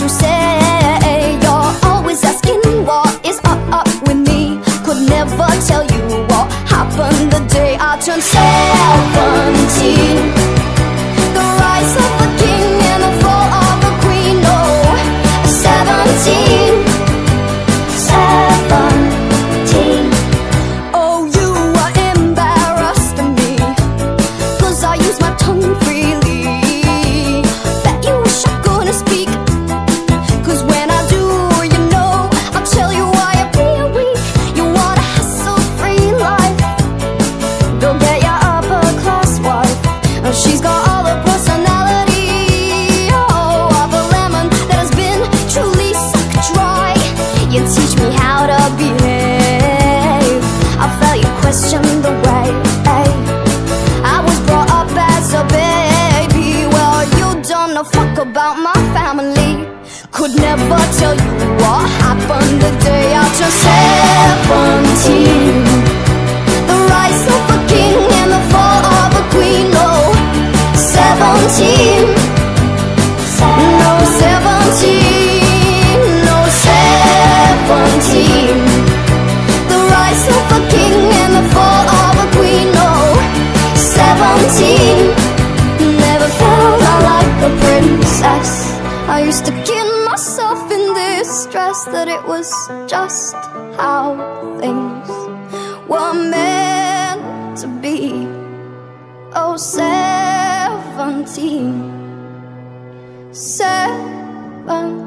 you say? You're always asking what is up, up with me. Could never tell you what happened the day I turned 17 Don't get your upper class wife. Oh, she's got all the personality. Oh, of a lemon that has been truly sucked dry. You teach me how to behave. I felt you question the way I was brought up as a baby. Well, you don't know fuck about my family. Could never tell you what happened the day I turned 17. Used to kid myself in this That it was just how things were meant to be. Oh, seventeen Seventeen